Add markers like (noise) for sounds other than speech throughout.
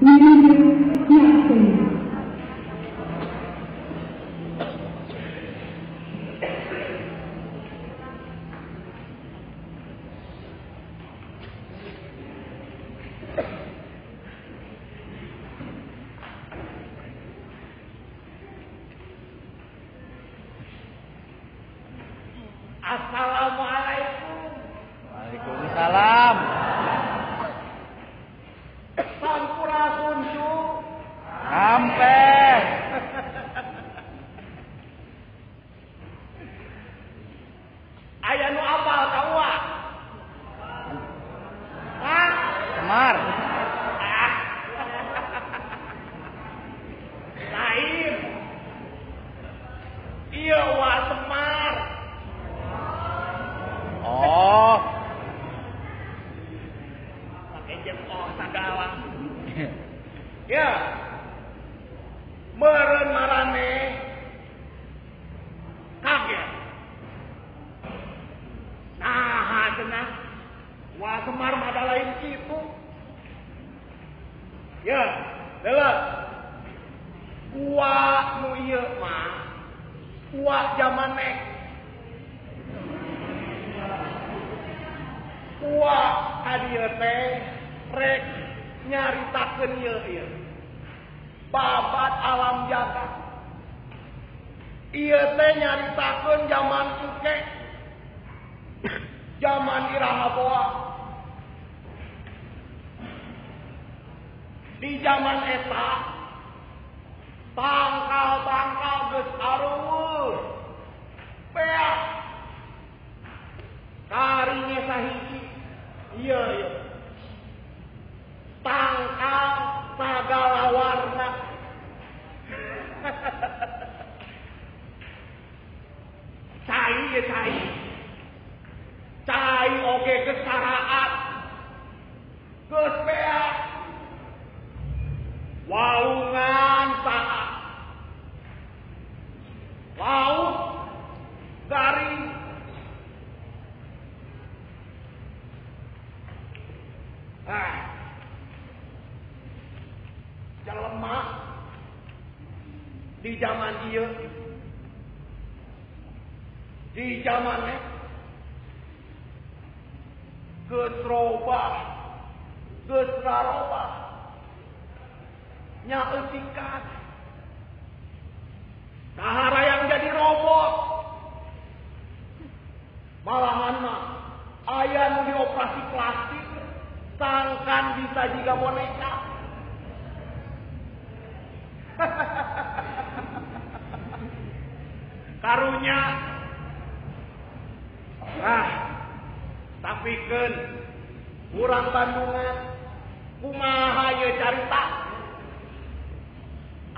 Yes,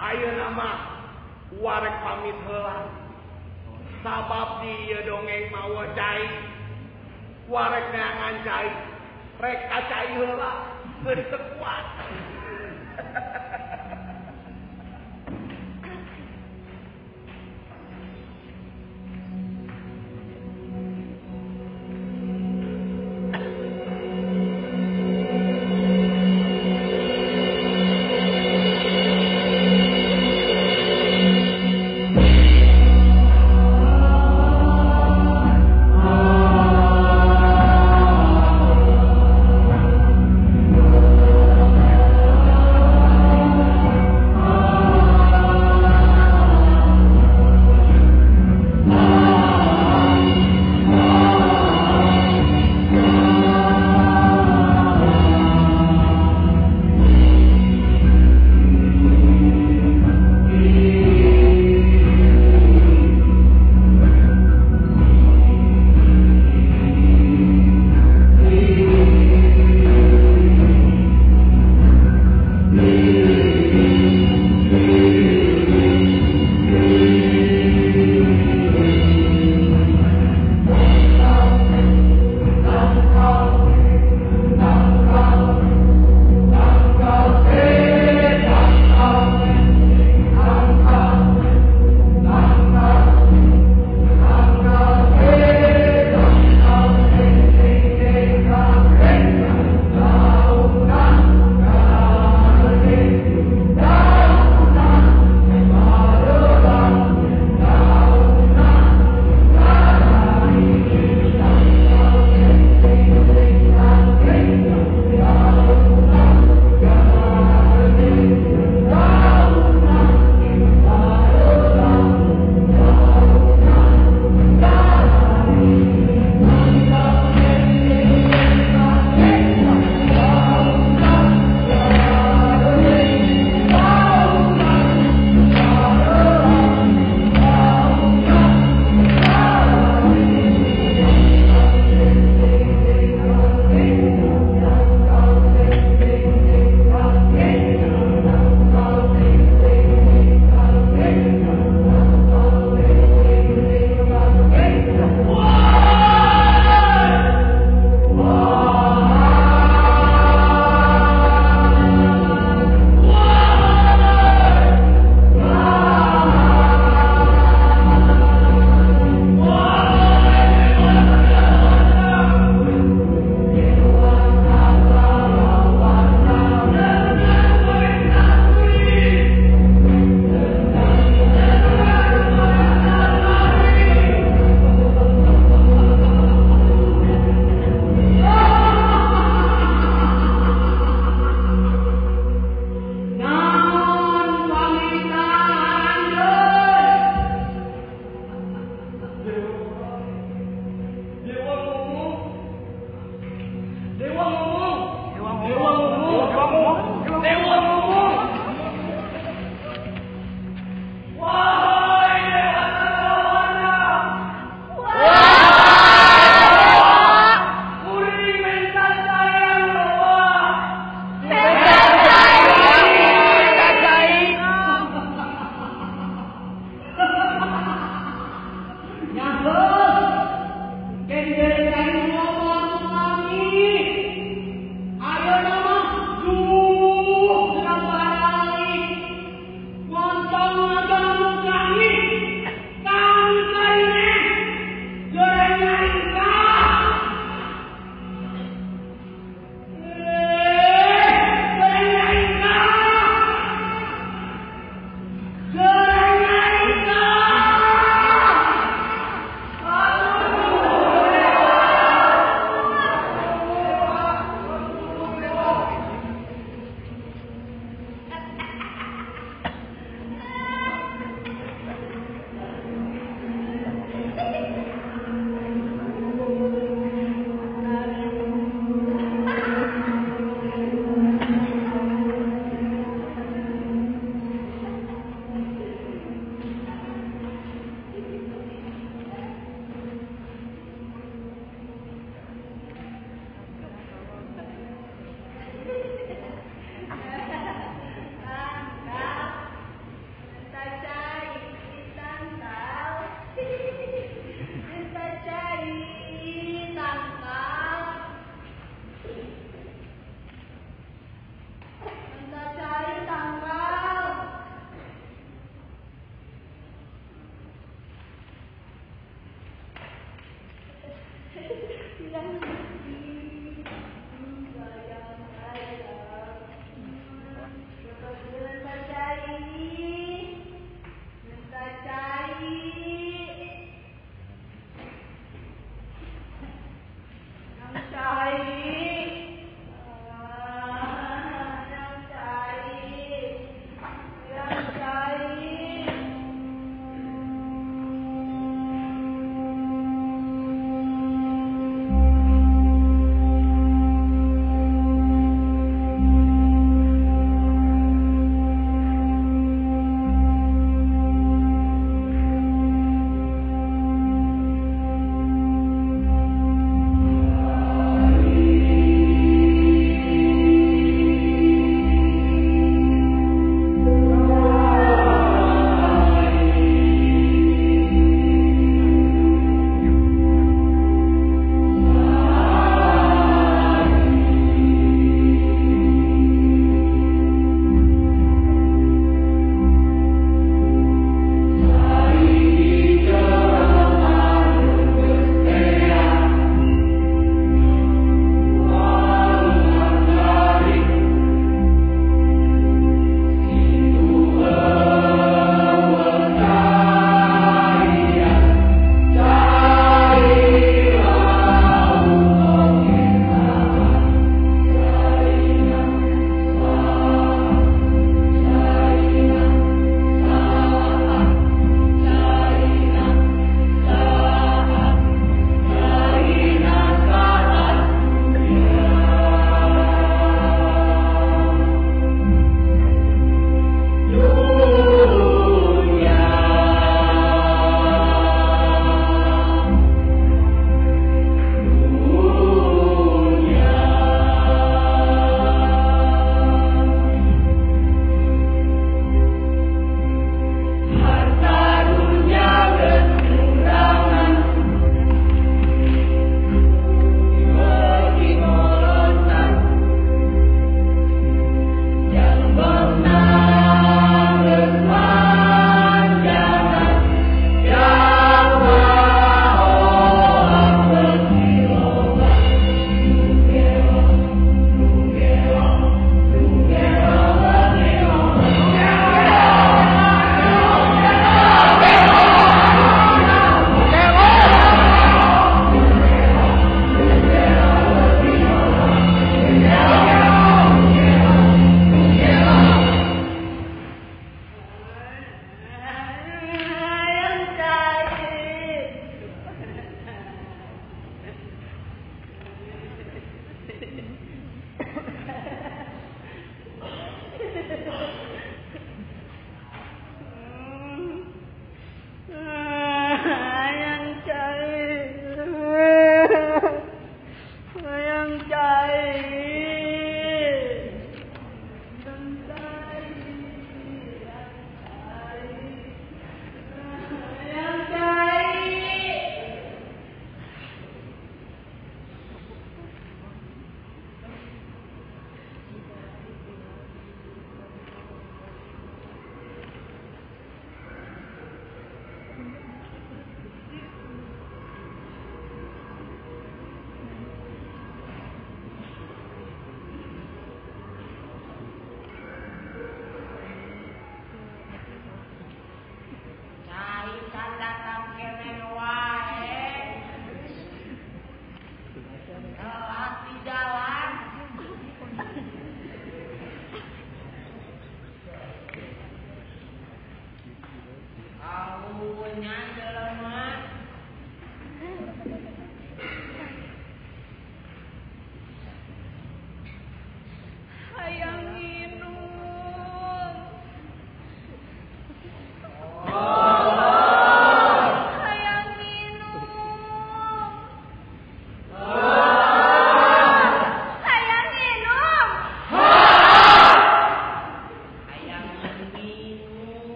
Ayo nama warek pamit hela sabab dia dongeng mawa cai. Warek neangan cai. Rek acai hela teu kuat. (laughs)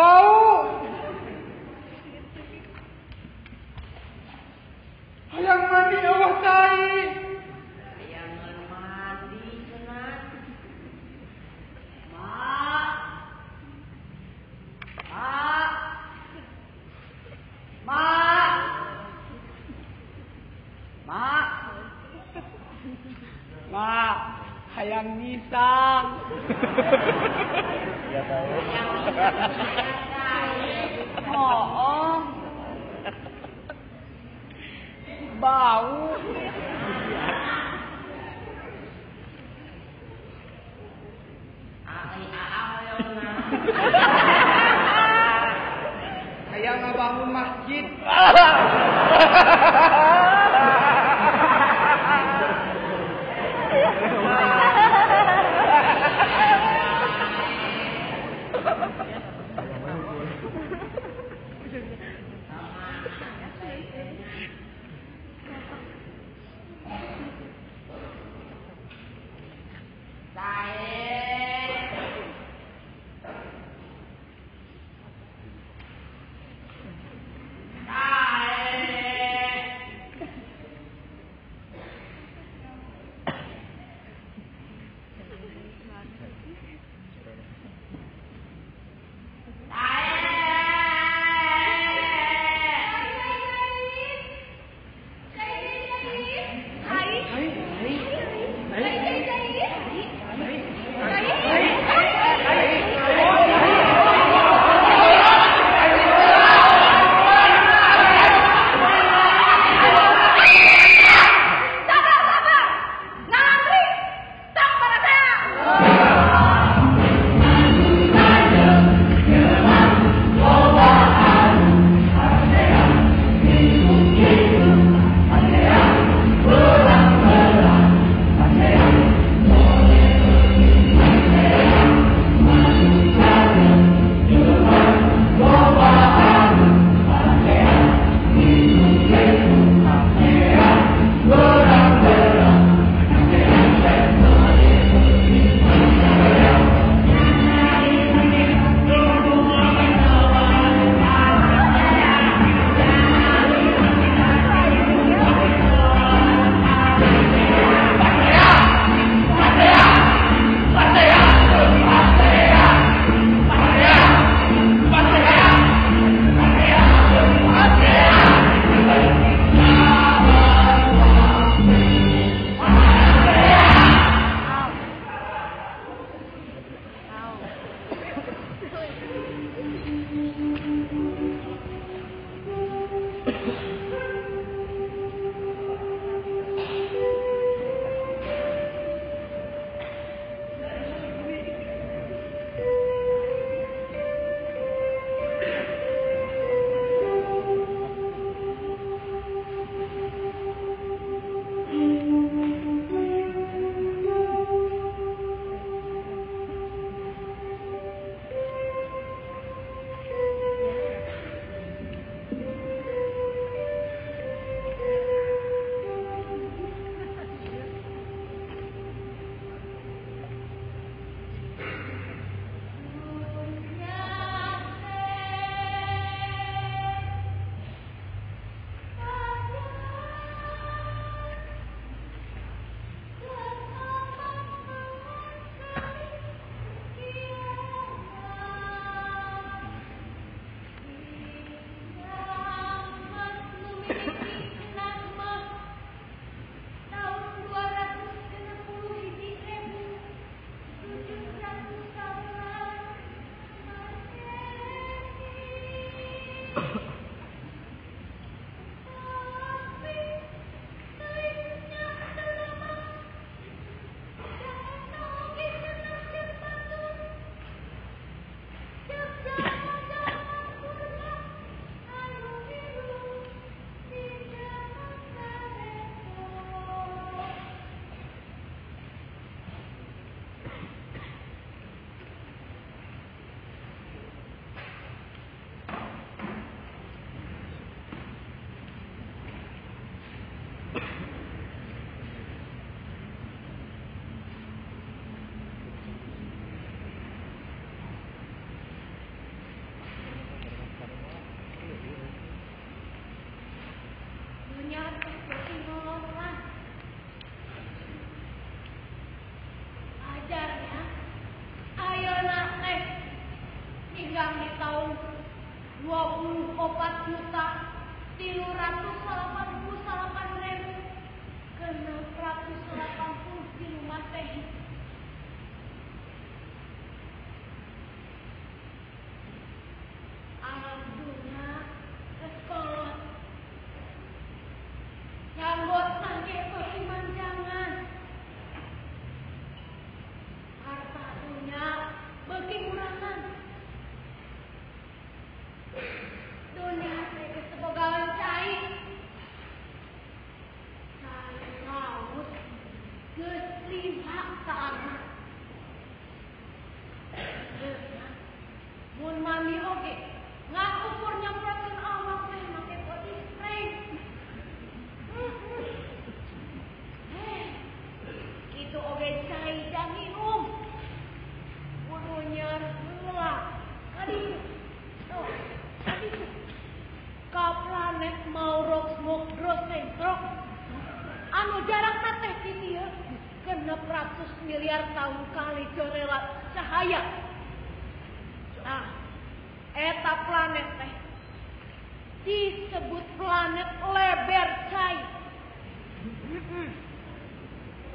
people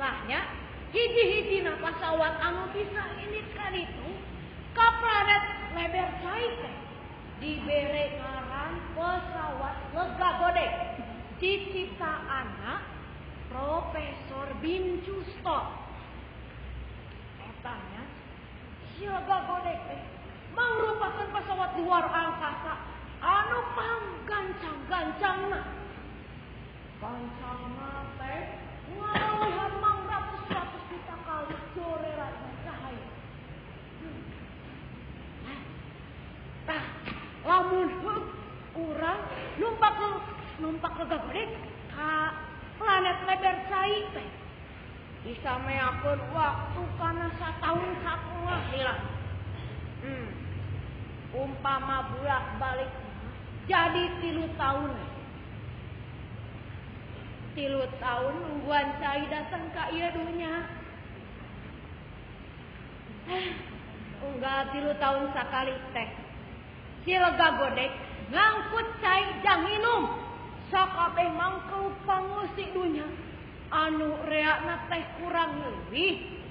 Makanya hiji-hijina pasawat anu bisa ini kan itu kaplaret leber cai teh dibere ngaran pesawat lega gode cicitaana Profesor Bin Custo katanya si lega godek teh merupakan pesawat luar angkasa anu Gancang-Gancangna. gancang teh ngaruhan lamun kurang numpak ke numpak ke gagolik ka planet lebar cai teh. Bisa meyakin waktu karena setahun sakula hilang hmm. umpama bolak balik jadi tilu tahun. Tilu tahun nungguan cai datang ke iya dunia. Eh, enggak tilu tahun sekali teh. siga godek ngangkut cairjang minum. Sokap mangkau panggusi dunya anu reakna teh kurang lebih.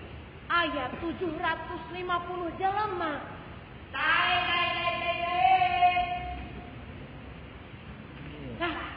Ayat 750 jalama nah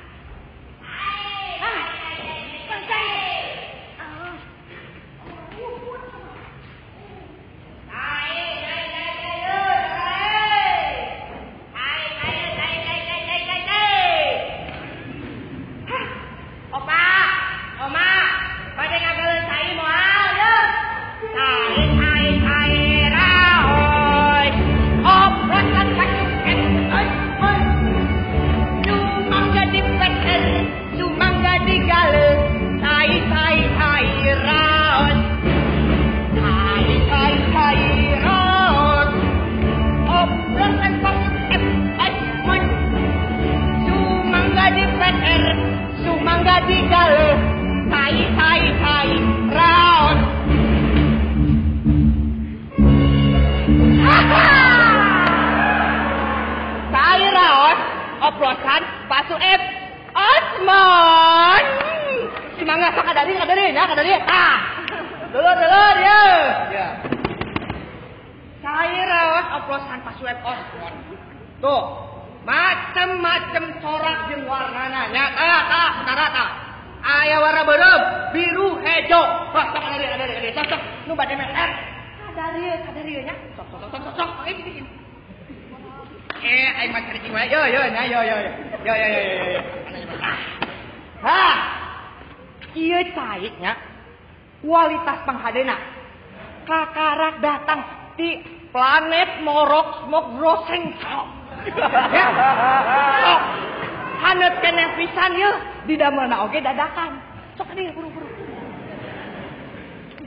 damelna oge dadakan. Sok dia buru-buru.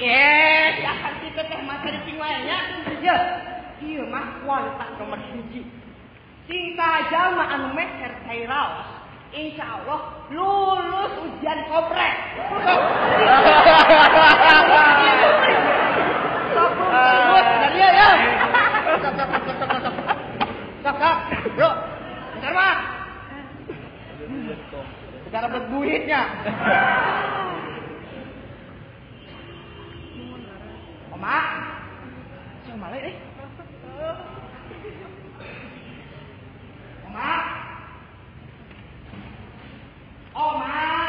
Yes, akan kita teh mah cari ting wae nya. Ye, ieu mah kualitas nomor hiji. Sing saja mah anu meser raos. Insya Allah lulus ujian koprek. Dan dia ya. Sok, sok, sok, sok, sok, sok. Sok, sok. Bro, bentar. Sekarang dapat duitnya. Oma. Siapa malah eh? Oma. Oma.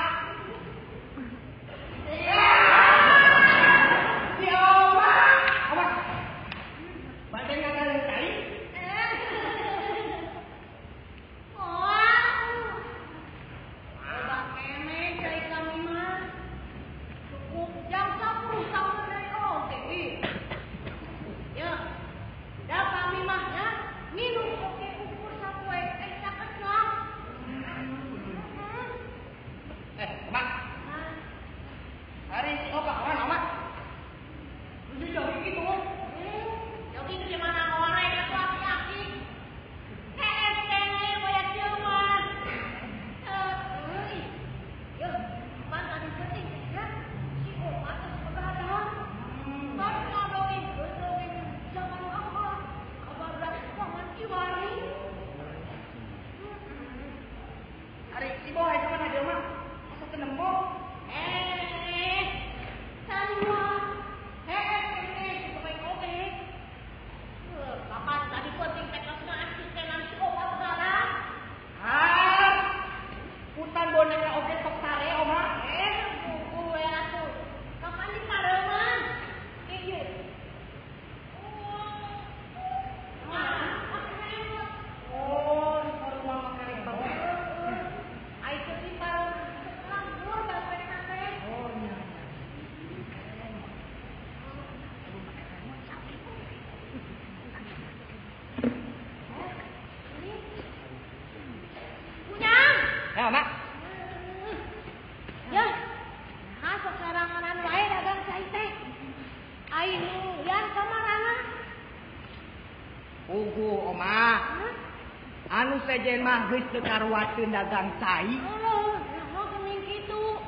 sejen magis dekar waktu dagang tai.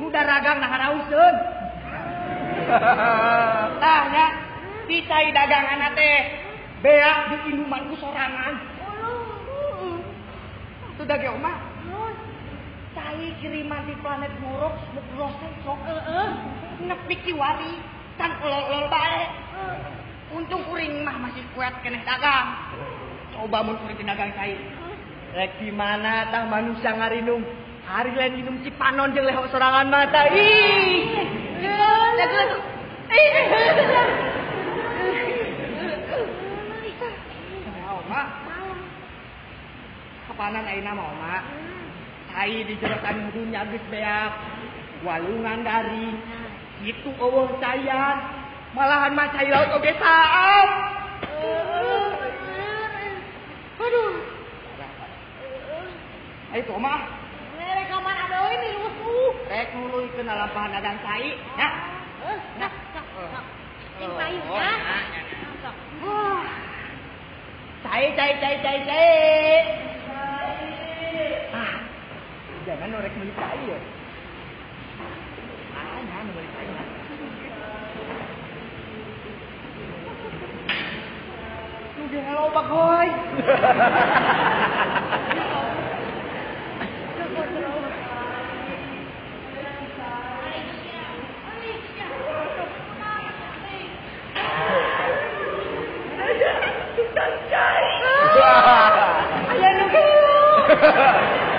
Udah ragang nah rausun tanya (laughs) ah, kita dagang anak teh beak di minuman ku sorangan. Sudah ge omah tai kiriman di planet ngorok sebelosan sok. Heeh nepi ki wari kan untung kuring mah masih kuat kena dagang. Coba mun kuring dagang saya Rek di mana tah manusia ngarinung. Hari lain minum cipanon jeung leho sorangan mata. Ih. Lagu lagu. Ih. Ya, Oma. Kapanan ayeuna mah, Oma? Cai di jero dunya geus beak. Walungan dari. Itu eueuh cayan. Malahan mah cai laut oge saam. Aduh. itu mah rekaman ada ini lucu rek mulu itu dalam pahan dan tai nah nah sing tai ya tai tai tai tai tai ah jangan norek mulu tai ya ah jangan norek tai Hello, Pak Boy. Sunshine. I am a girl.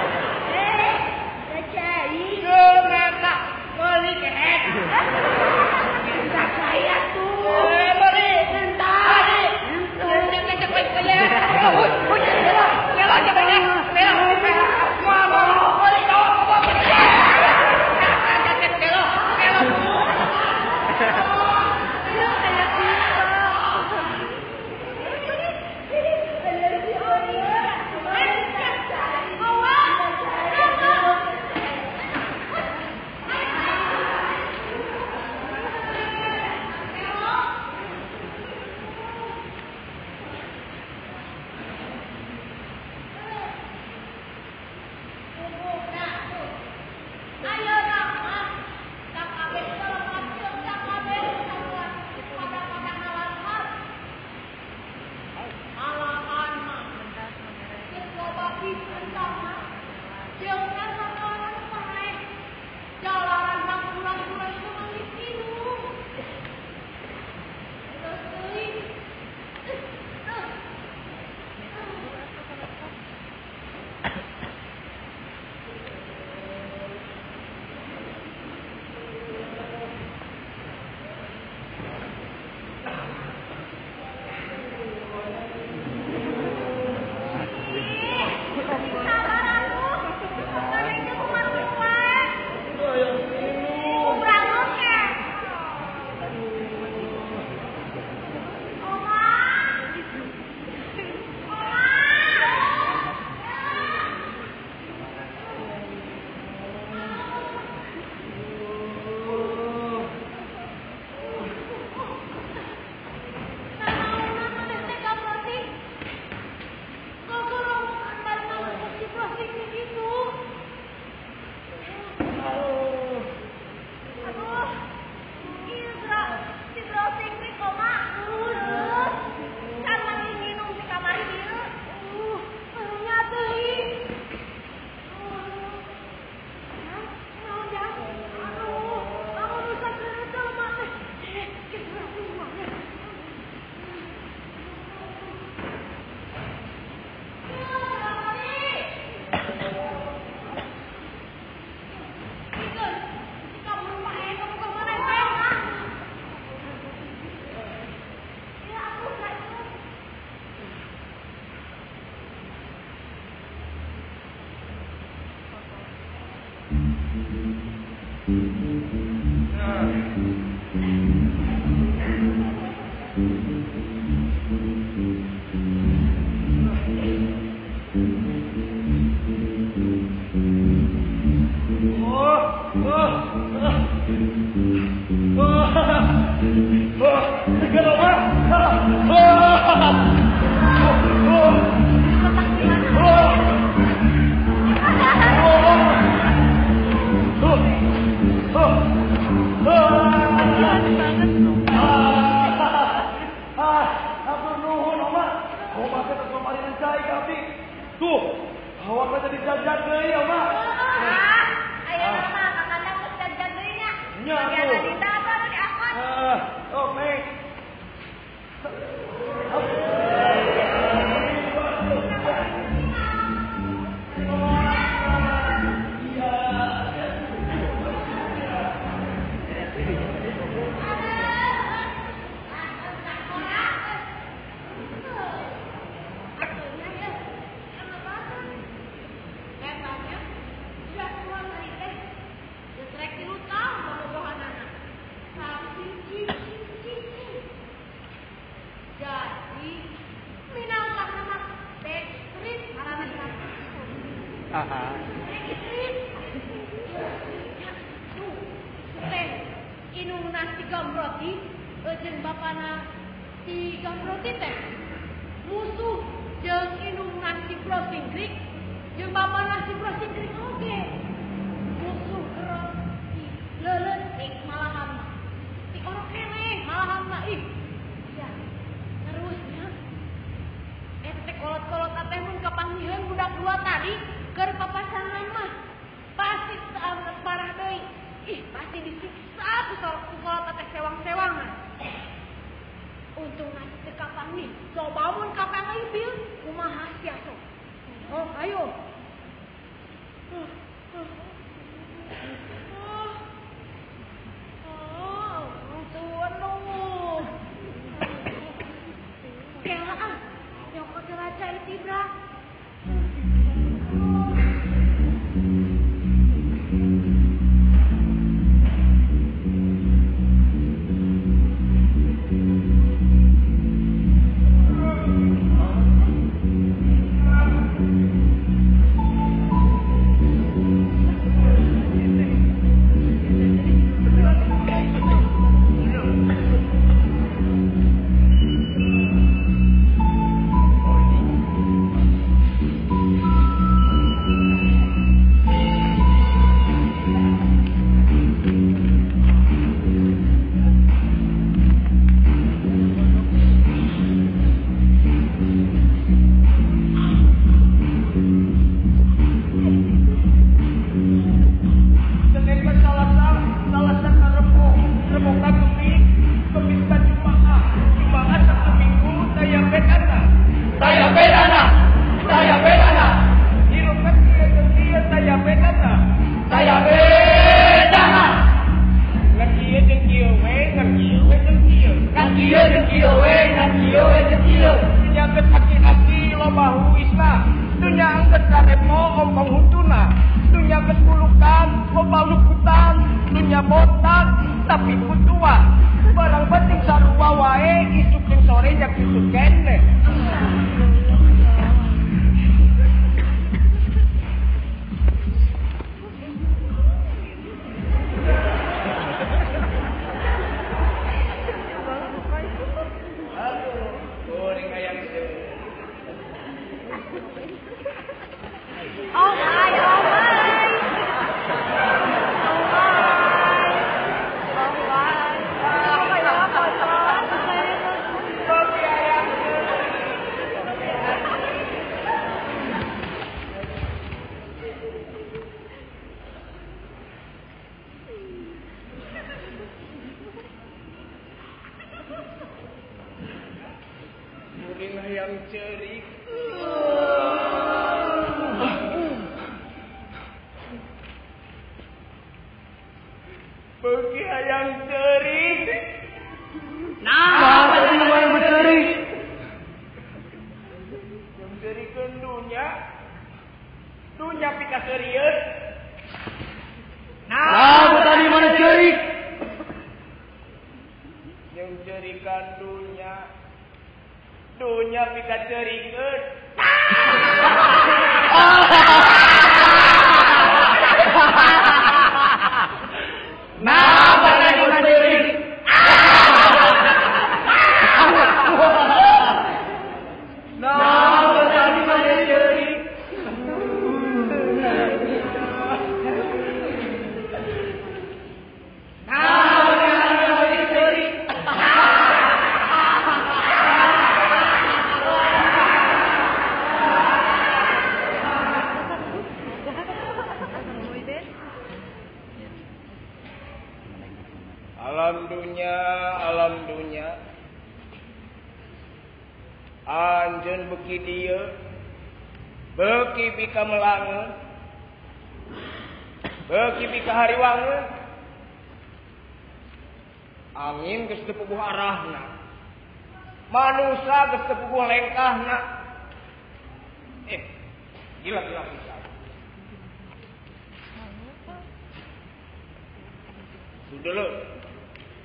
Yeah.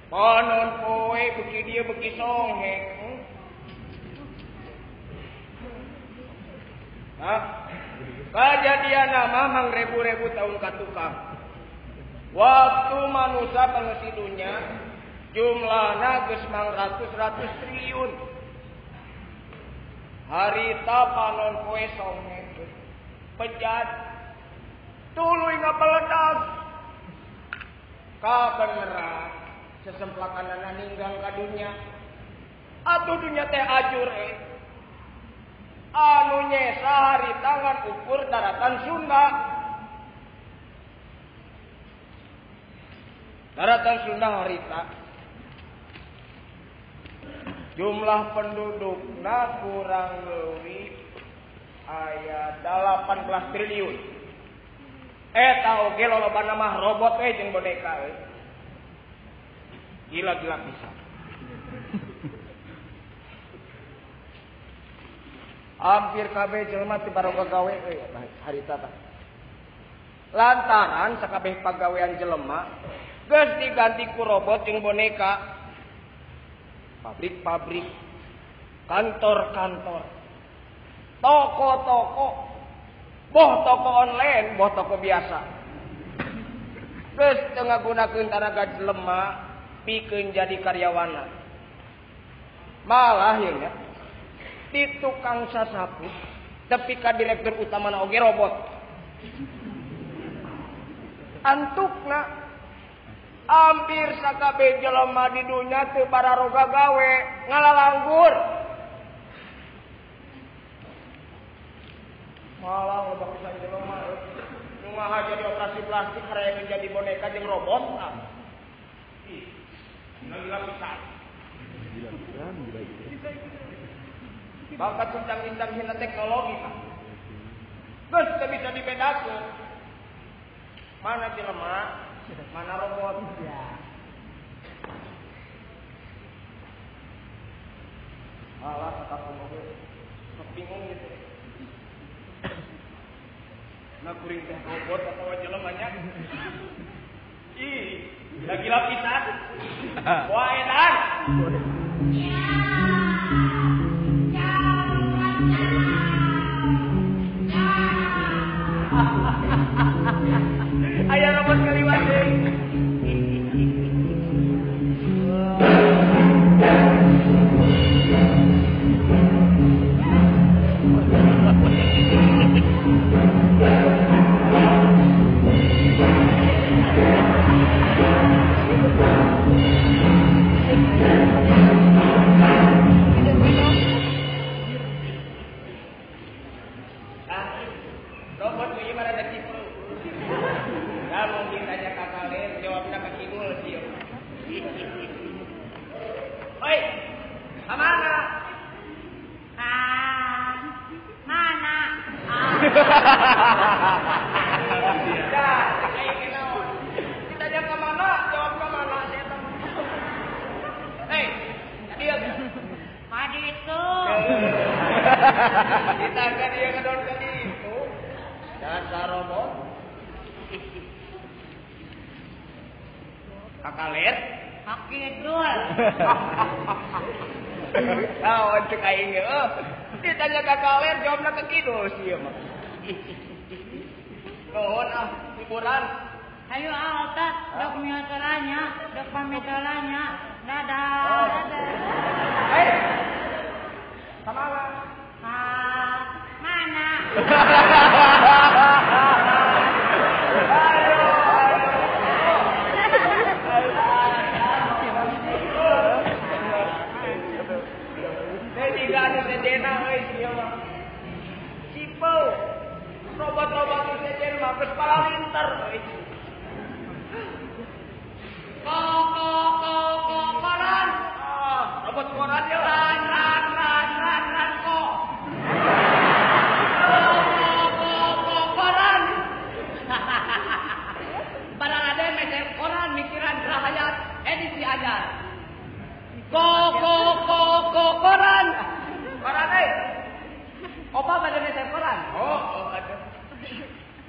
panon non kowe beki dia beki songek. Hmm? Hah? Kajadian nama mang rebu-rebu tahun katukang. Waktu manusia pengesidunya jumlahnya geus mang ratus-ratus triliun. Harita panon kowe songek. pejat Tuluy ngapeledak. Ka beneran. Kabeneran sesemplakanana ninggang ka dunya. Atuh dunya teh ajur eh. Anu nyesa hari tangan ukur daratan Sunda. Daratan Sunda harita. Jumlah pendudukna kurang lebih aya 18 triliun. Eta oge loba nama robot we jeung boneka we. Gila-gila pisan. Hampir kabeh jelema ti baroga gawe we harita tah. Lantaran sakabeh pagawean jelema geus diganti ku robot jeung boneka. Pabrik-pabrik, kantor-kantor, toko-toko, boh toko online, boh toko biasa. Terus tengah gunakan tenaga jelema pikeun jadi karyawana. Malah ya. Di tukang sasapu tapi ka direktur utama oge robot. Antukna hampir sakabe jelema di dunia teu bararoga gawe ngalalanggur. Malah loba pisan jelema numaha jadi operasi plastik karek jadi boneka jeung robot nah. Ih, gila pisan. Bakat tentang-tentang hina teknologi. Geus teu bisa dibedakeun. Mana jelema, mana robot. Alah, kata mobil. Bingung gitu. Nah kuring teh robot atau jelema nya. Ih, lagi lapisan. Wah, edan. Ayah robot kaliwat deui. Kita kan dia kedon ke itu. Dasar robot. Kakak lihat? Hakidul. Tahu cek aing. Oh, kakak lihat jawabnya ke kidul sih. Nuhun ah, hiburan. Ayo altat, dok miotoranya, dok pamitolannya. Dadah, Oh. dadah. Hei. Sama apa? Ah, mana? (laughs) itu sejen mah geus palinter euy. Ko ko ko ko koran. Ah, robot koran ya. Ran ran ran ran ran ko. Ko ko ko ko koran. Barang ada koran mikiran rahayat edisi ajar. Ko ko ko ko koran. Koran euy. Opa mencari koran.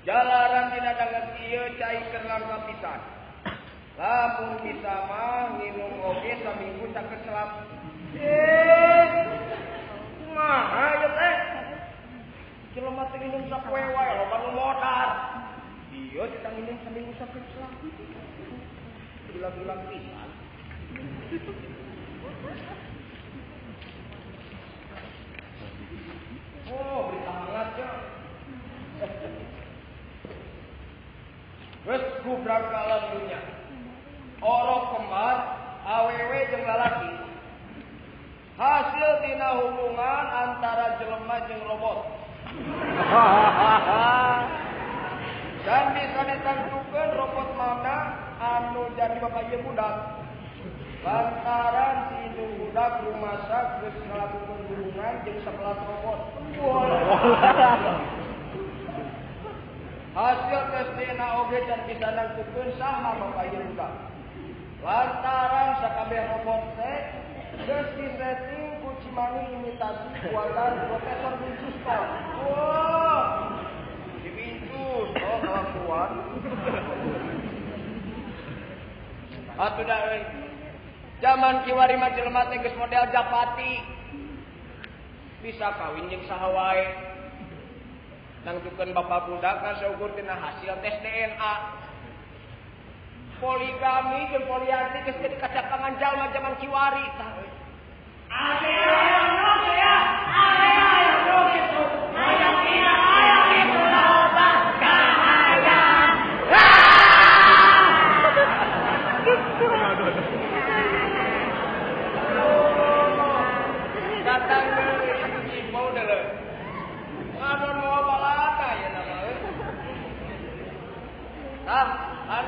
Jalaran dina danget ieu cai keur langka pisan. Lamun bisa mah nginum oge saminggu tak kecelap. Eh, kumaha ya teh? Jelema teh nginum sapoe wae loba nu modar. Ieu kita nginum saminggu tak kecelap. Bilang-bilang pisan. Oh, berita resku ke alam dunia. Orang kembar aww jeung lalaki hasil tina hubungan antara jelema jeng robot. (laughs) Dan bisa ditentukan robot mana anu jadi bapak ieu budak. Lantaran si budak rumah sakit ngelakukan hubungan jeng sebelas robot. (laughs) Wow. Hasil tes DNA oge dan bisa bapak ieu budak. Lantaran sakabeh robot teh geus disetting ku cimani imitasi buatan Profesor Bincuskol. Wah. Si Bincus, oh kelakuan. Atuh dah. Zaman kiwari mah jelema teh geus model Japati. bisa kawin jeung saha wae. Nangtukeun bapak budak kan seukur tina hasil tes DNA. Poligami jeung poliandri geus jadi kacakangan jalma zaman kiwari tah.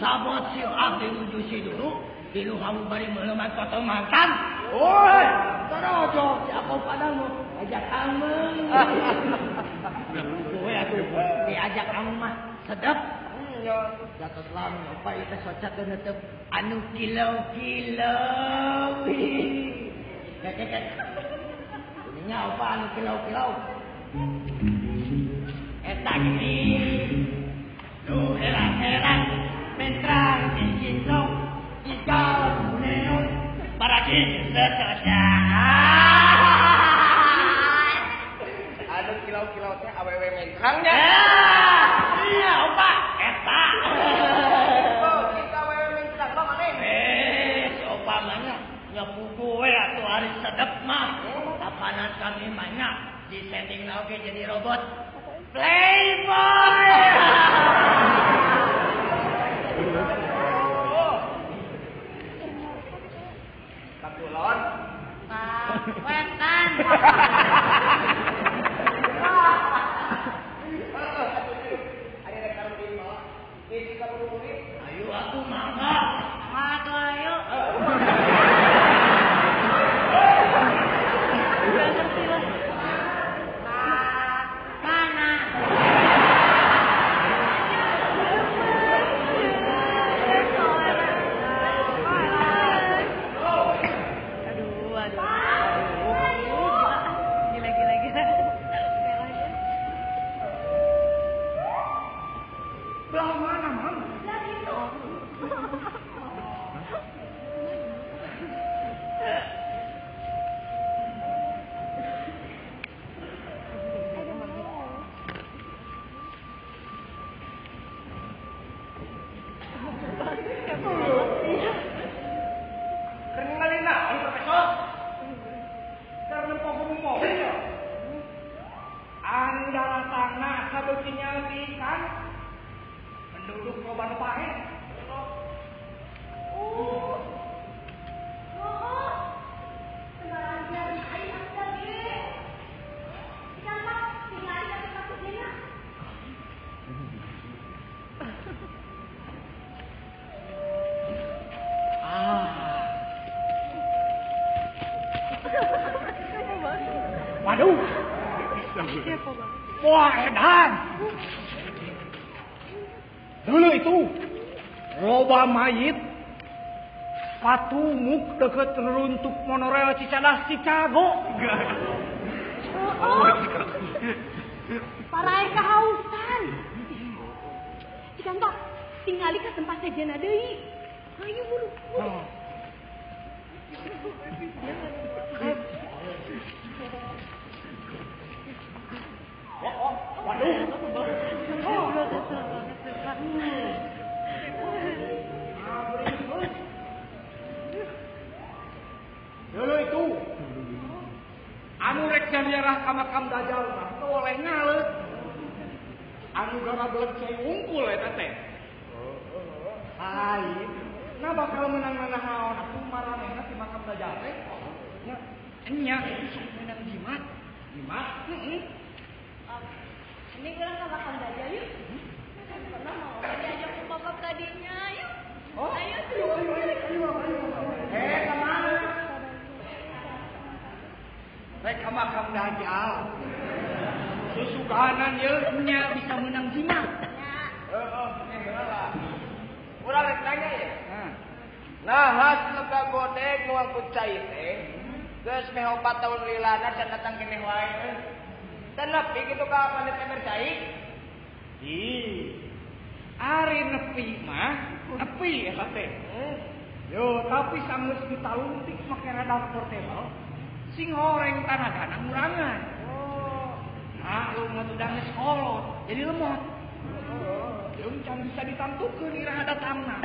Sabo si Abdi ah, menuju si dulu. Di luar beri melemat kau temankan. Oi, terojok siapa padamu? Ajak kamu. (laughs) Oi, aku diajak kamu mah sedap. Hmm, ya. Jatuh selam, apa itu socak dan tetap anu kilau kilau. (laughs) Ini apa anu kilau kilau? Eh tak ini. Duh, heran, heran. Mentrang, cincin, Jika neon, para cincin Anu kilau-kilau teh awewe mentrangnya. Iya, opa. Eta. Oh, kita awewe mentrang mah. Eh, atau hari sedep mah. Kapanan kami banyak di setting oke jadi robot. Playboy. ร้อน ปากแวกด้น patumuk deket runtuk monorail Cicadas Chicago. Parai kehausan. Jika mbak, tinggali ke tempat sejen deui. Ayo buru, buru. daerah kamakam dajal mah teu oleh ngaleut. anu gara belek cai unggul eta teh. Lain nah bakal menang mana naon? Atuh maranehna ti makam dajal teh? Nya nya menang jimat jimat heeh ini kurang ke makam dajal yuk. Pernah mau diajak ke bapak tadinya yuk. Oh. Ayo ayo ayo ayo. Rek makam dajal. Susugahanan ieu nya bisa menang jimat. Heeh, Urang rek tanya ya. Hmm. Nah, has lega godeg nu angkut cai teh. Geus meh opat taun lilana can datang keneh wae. Tan nepi kitu ka mane emer cai. Ih. Ari nepi mah, nepi ya teh. Hmm. Yo, tapi sanggeus kita luntik make radar portable. Sing horeng tanagana ngurangan. Oh. Nah, lu mau udah kolot, jadi lemot. Yung can bisa ditantukeun ira datangna.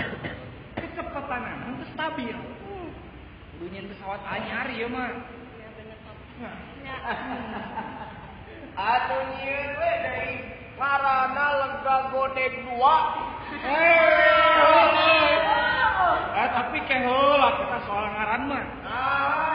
Kecepatan itu stabil. Kudu pesawat anyar ya mah. Ya bener. Nah, Ya. (laughs) Atuh nyieun we deui ngaranna lega godeg dua. Eh, tapi keheula kita soal ngaran mah. Nah,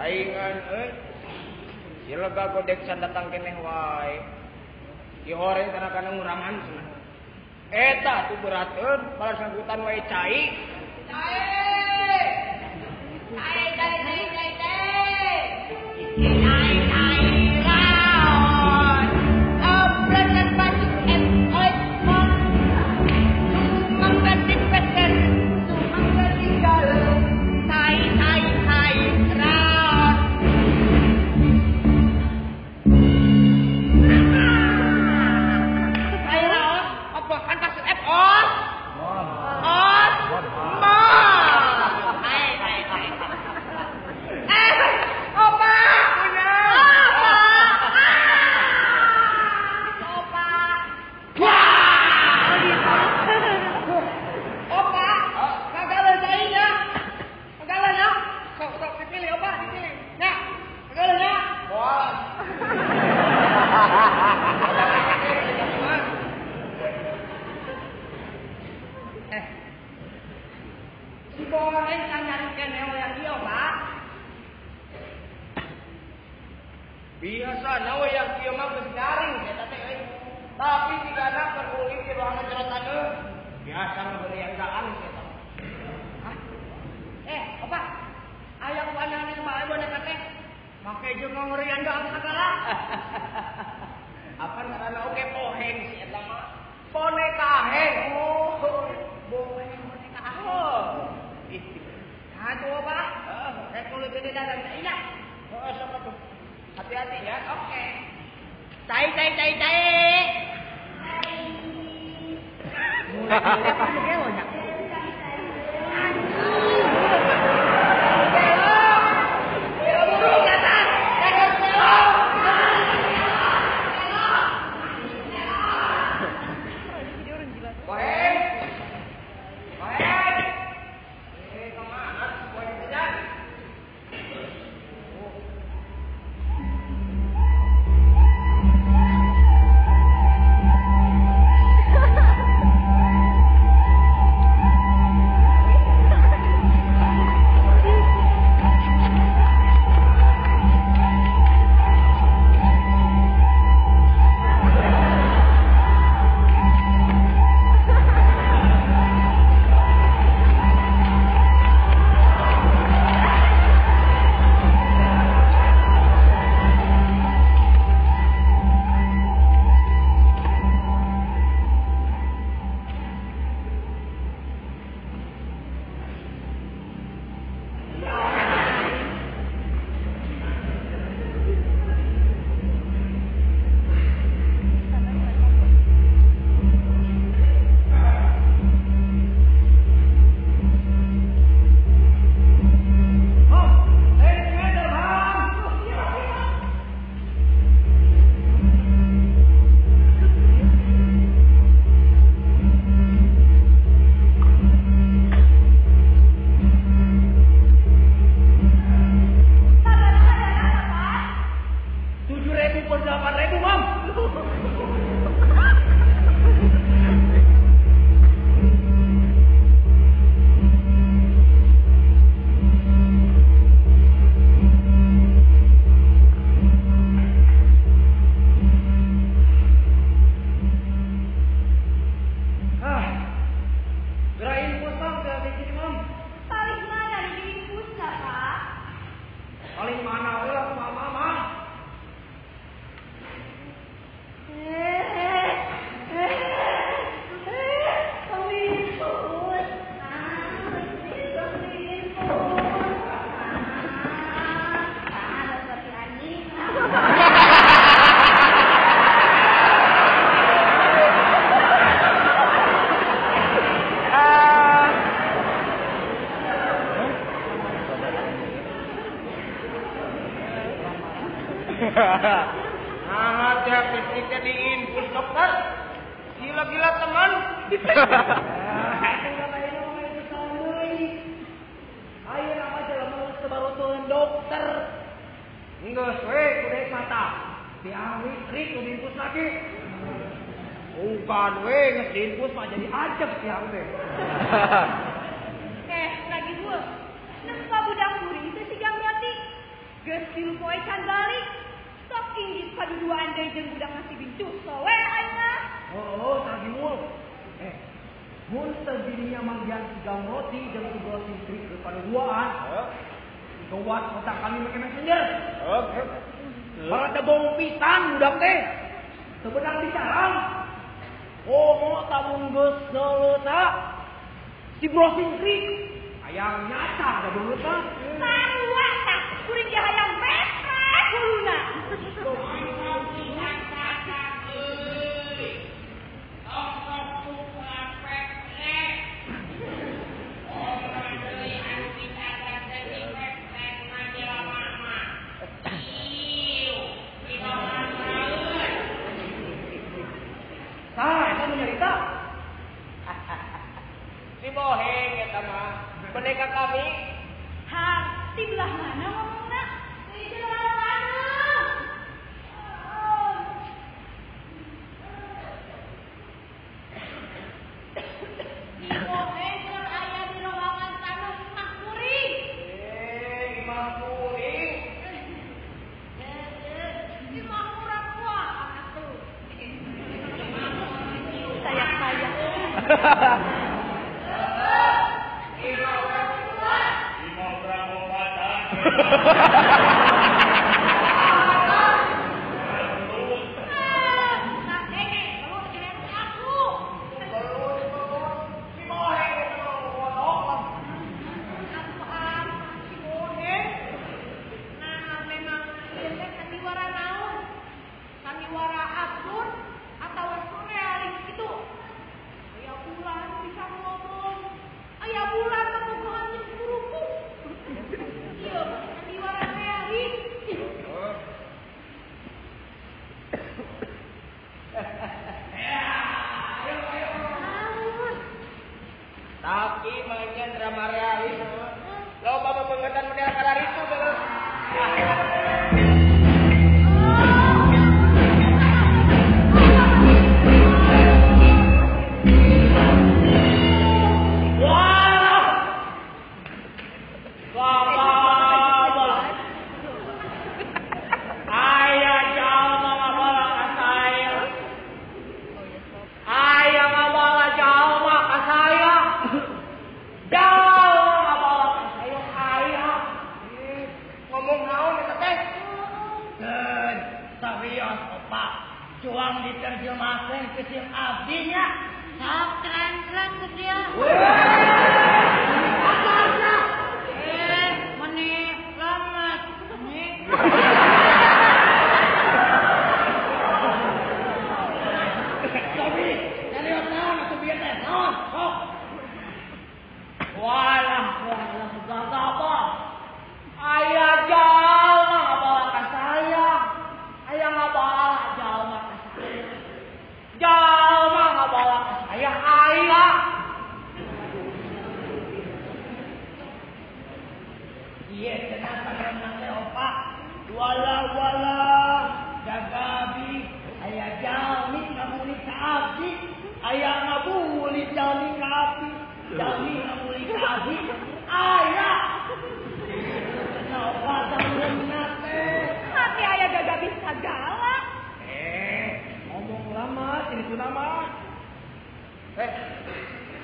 Aingan eh. datang keneh wae. Dihore karena kana urangan. cenah. Eta tuh beratun, malah eh. sangkutan wae cai. Cai. Cai, cai, cai, cai. absoluta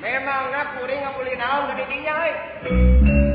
emang nak kuring ngapuli naon ke dinya euy eh.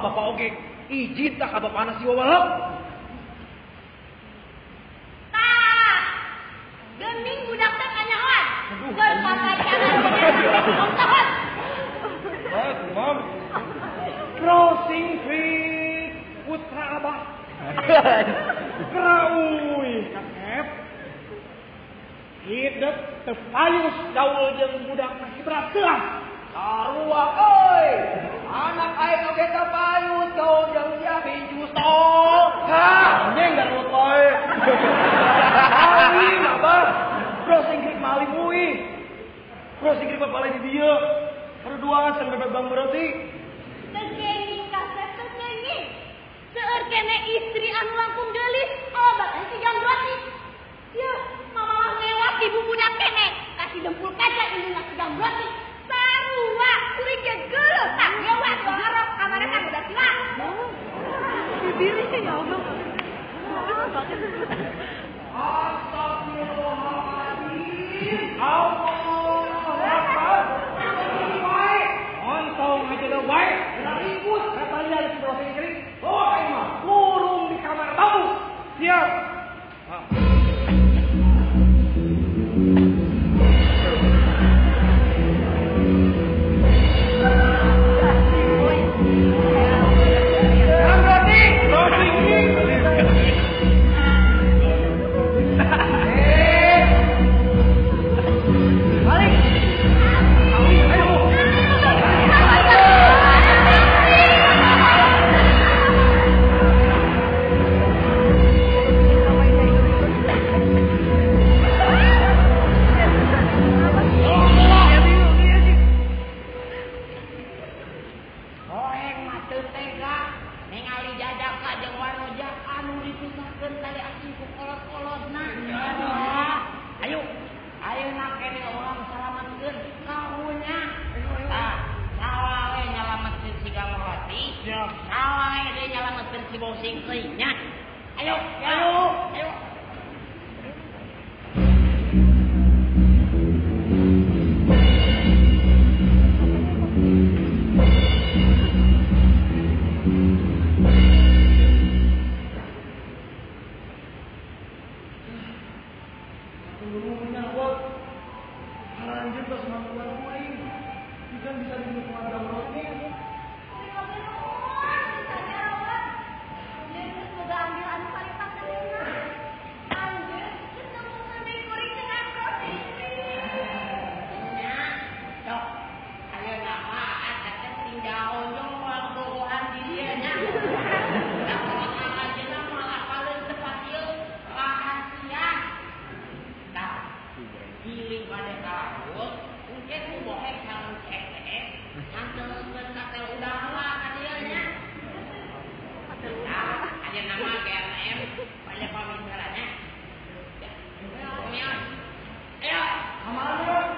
bapak oge ijin tak bapak anak si wawalap pilih pada tahun, mungkin aku boleh kalau cek, atau kata udara hadirnya. Nah, ada nama GLM, banyak pemindahannya. Ya, ayo, amal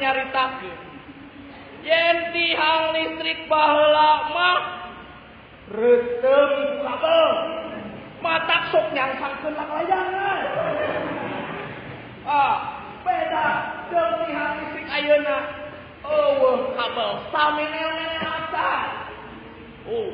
nyaritake yen Yenti listrik bahala mah retem kabel. Matak sok nyangsangkeun layangan ah beda jeung hal listrik ayeuna. Eueuh kabel. Sami neonena Oh,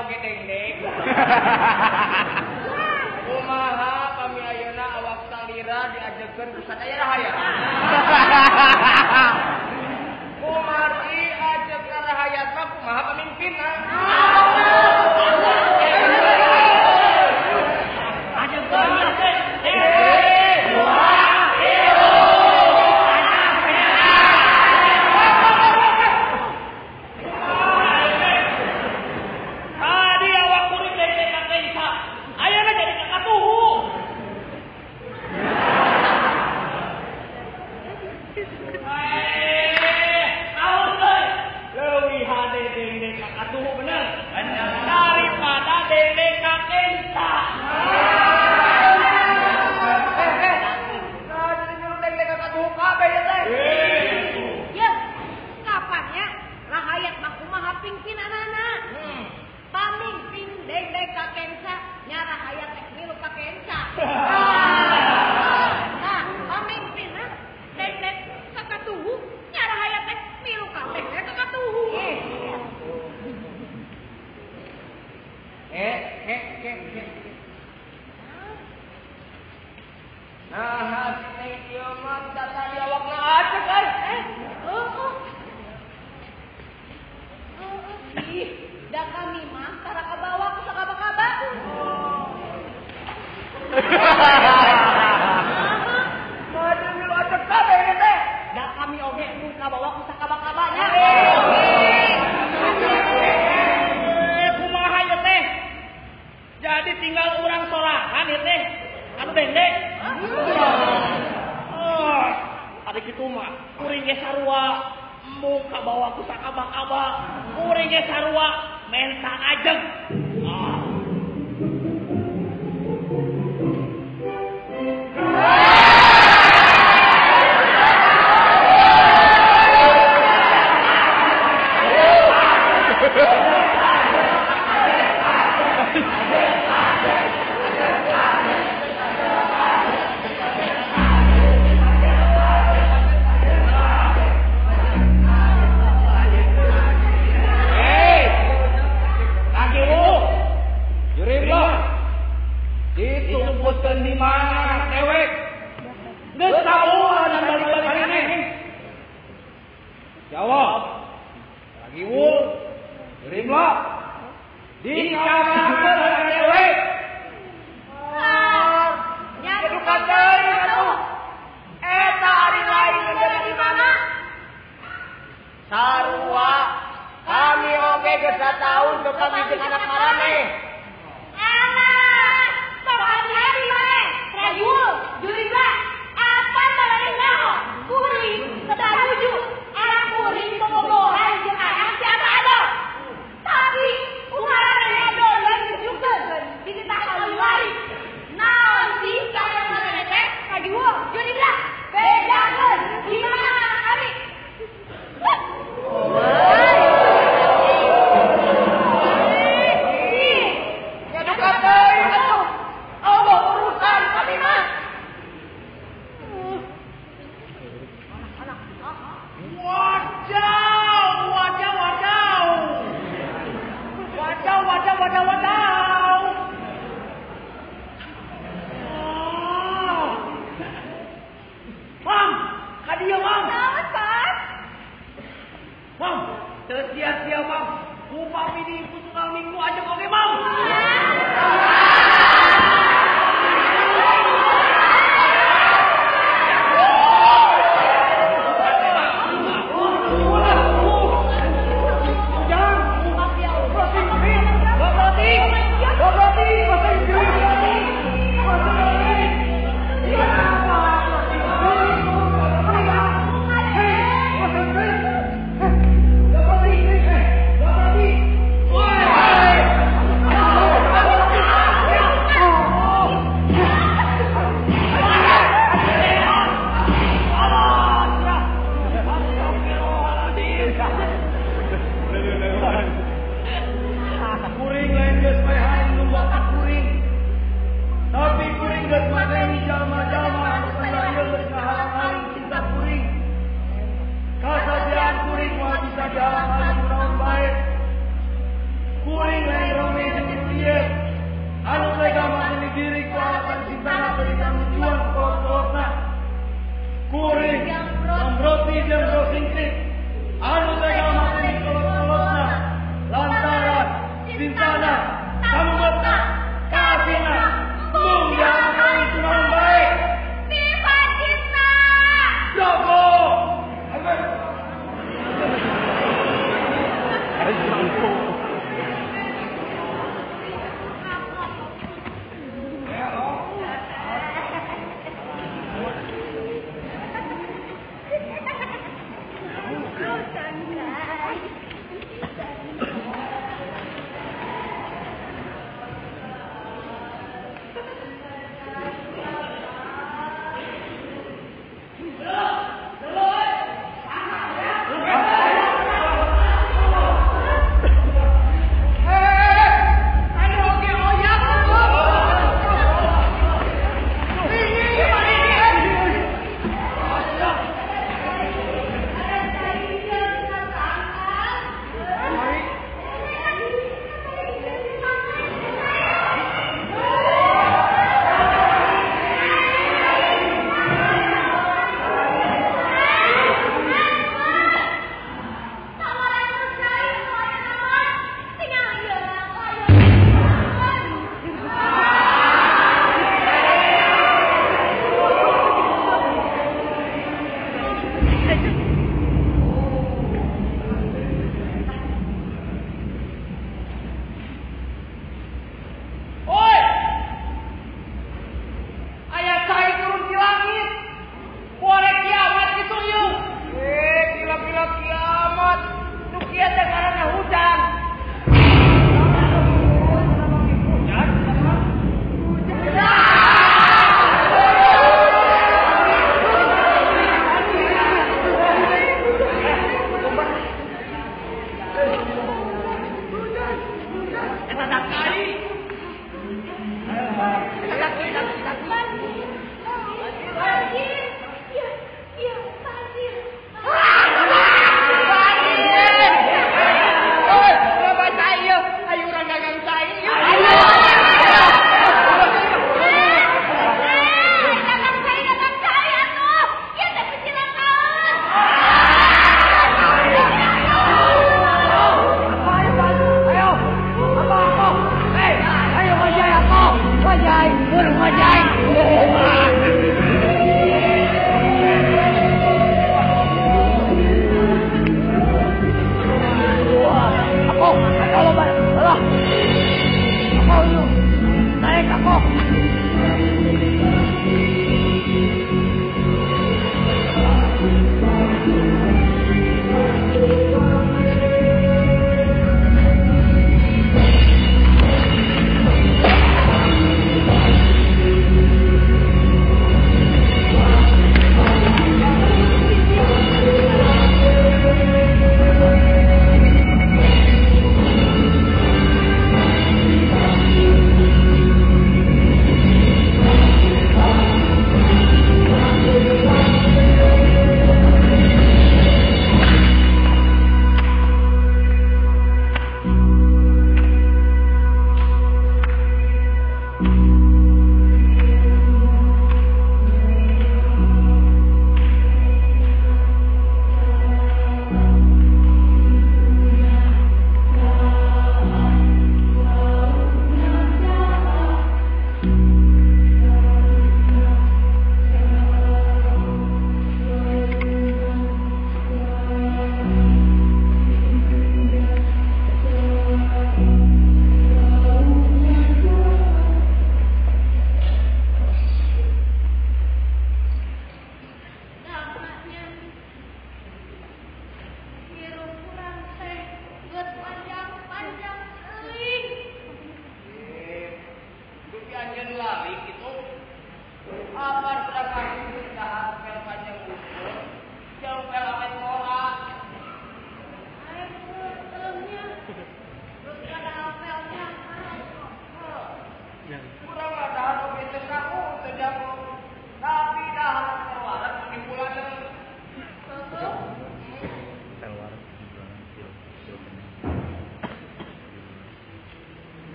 atau gedengdeng (laughs) kumaha kami ayeuna awak salira diajekeun ku sadaya rahaya (laughs) kumari ajeg rahayat mah kumaha pemimpinna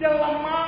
still.